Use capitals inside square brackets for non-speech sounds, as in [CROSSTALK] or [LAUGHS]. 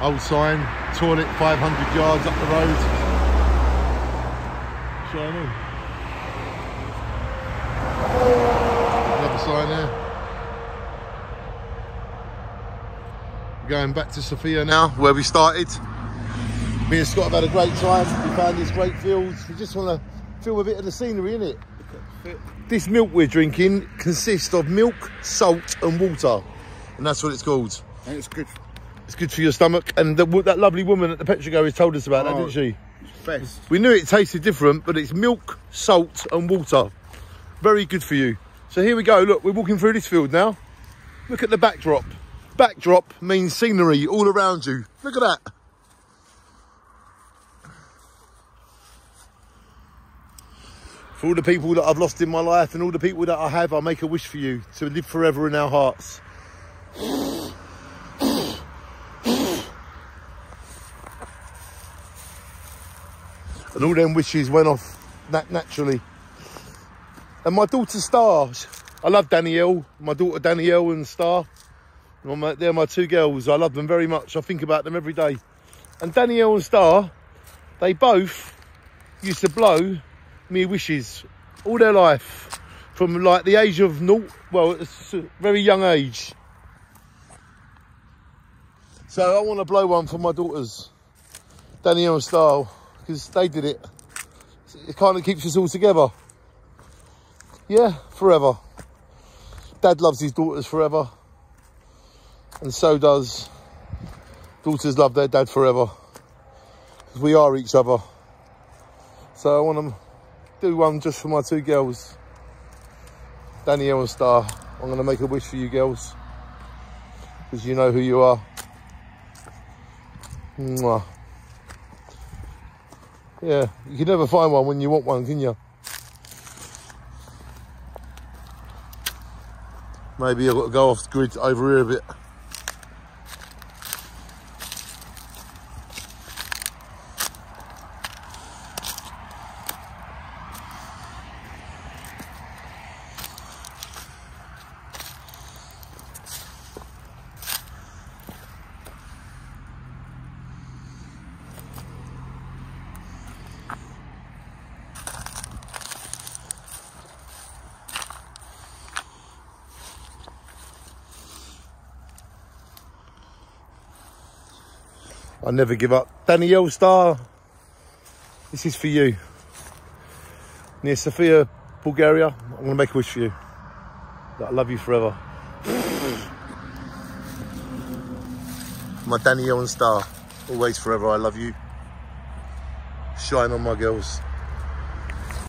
Old sign, toilet 500 yards up the road. Shine on. Another sign there. Going back to Sofia now, where we started. Me and Scott have had a great time. We found these great fields. We just want to film a bit of the scenery, innit? This milk we're drinking consists of milk, salt, and water, and that's what it's called. And it's good. It's good for your stomach. And the, that lovely woman at the petrol garage told us about that, Oh. didn't she? Best. We knew it tasted different, but it's milk, salt, and water. Very good for you. So here we go. Look, we're walking through this field now. Look at the backdrop. Backdrop means scenery all around you. Look at that. For all the people that I've lost in my life and all the people that I have, I make a wish for you to live forever in our hearts. And all them wishes went off nat- naturally. And my daughter Star, I love Danielle, my daughter Danielle and Star. They're my two girls. I love them very much. I think about them every day. And Danielle and Star, they both used to blow me wishes all their life from like the age of naught, well, a very young age. So I want to blow one for my daughters, Danielle and Star, because they did it. It kind of keeps us all together. Yeah, forever. Dad loves his daughters forever. And so does daughters love their dad forever. 'Cause we are each other. So I want to do one just for my two girls. Danielle and Star. I'm going to make a wish for you girls. Because you know who you are. Mwah. Yeah, you can never find one when you want one, can you? Maybe I've got to go off the grid over here a bit. I never give up. Danielle Star, this is for you. Near Sofia, Bulgaria, I'm going to make a wish for you. That I love you forever. [LAUGHS] my Danielle Star, always forever, I love you. Shine on my girls.